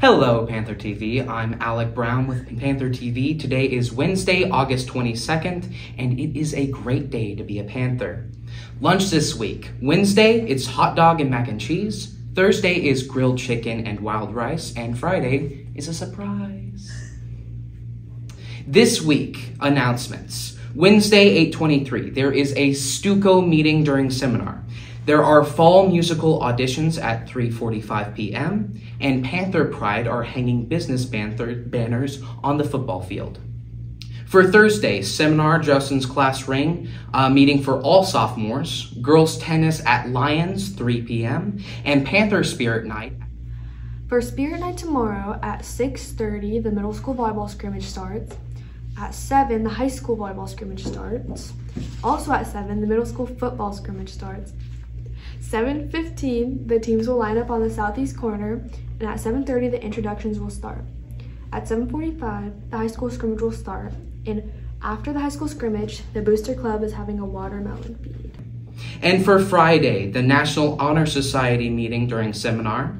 Hello, Panther TV. I'm Alec Brown with Panther TV. Today is Wednesday, August 22nd, and it is a great day to be a Panther. Lunch this week. Wednesday, it's hot dog and mac and cheese. Thursday is grilled chicken and wild rice, and Friday is a surprise. This week, announcements. Wednesday, 823, there is a Stuco meeting during seminar. There are fall musical auditions at 3.45 p.m., and Panther Pride are hanging business banners on the football field. For Thursday, seminar, Jostens class ring, uh, meeting for all sophomores, girls tennis at Lyons, 3 p.m., and Panther Spirit Night. For Spirit Night tomorrow at 6.30, the middle school volleyball scrimmage starts. At 7, the high school volleyball scrimmage starts. Also at 7, the middle school football scrimmage starts. 7.15, the teams will line up on the southeast corner, and at 7.30, the introductions will start. At 7.45, the high school scrimmage will start, and after the high school scrimmage, the Booster Club is having a watermelon feed. And for Friday, the National Honor Society meeting during seminar,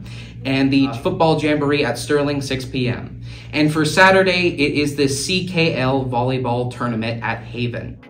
and the football jamboree at Sterling, 6 p.m. And for Saturday, it is the CKL volleyball tournament at Haven.